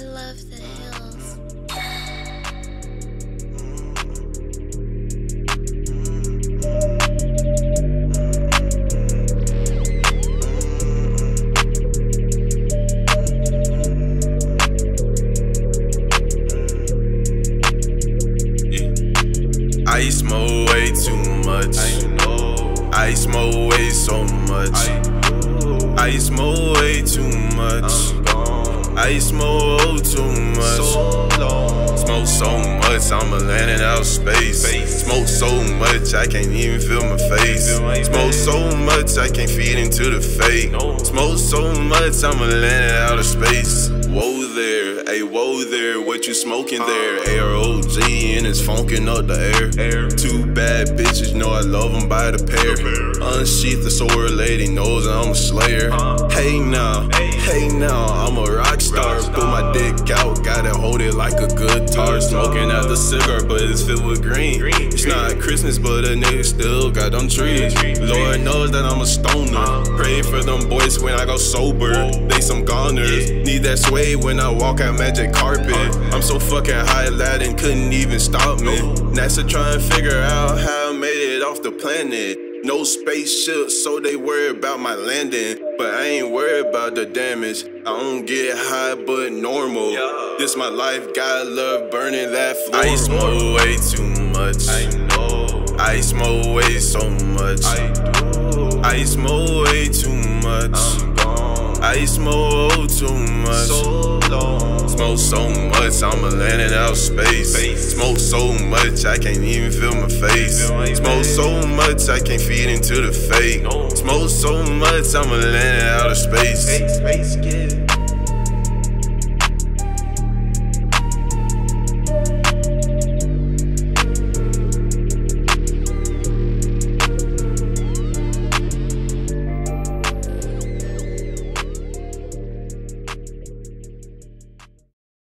I love the hills. I smoke way too much. I know. I smoke way so much. I I smoke way too much. I'm gone. I smoke too much. So long. Smoke so much, I'ma land in outer space. Space. Smoke so much, I can't even feel my face. Smoke so much, I can't feed into the fake. Smoke so much, I'ma land in outer space. Whoa there, hey, whoa there, what you smoking there? AROG and it's funking up the air. Air. Two bad bitches, know I love them by the pair. Unsheath the sword, lady knows I'm a slayer. Uh. Hey now, Hey. hey now, I'm a rock star. Put my dick out, gotta hold it like a guitar. Smoking out the cigar, but it's filled with green. It's not Christmas, but a nigga still got them trees. Lord knows that I'm a stoner. Pray for them boys when I go sober. They some goners. Need that sway when I walk out magic carpet. I'm so fucking high, Aladdin couldn't even stop me. NASA trying to figure out how I made it off the planet. No spaceship, so they worry about my landing. But I ain't worried about the damage. I don't get high, but normal. Yeah. This my life, God love burning that floor. I smoke way too much. I know. I smoke way so much. I do. I smoke way too much. I'm gone. I smoke too much. So long. Smoke so much, I'ma land in outer space. Smoke so much, I can't even feel my face. Smoke so much, I can't feed into the fake. Smoke so much, I'ma land in outer space.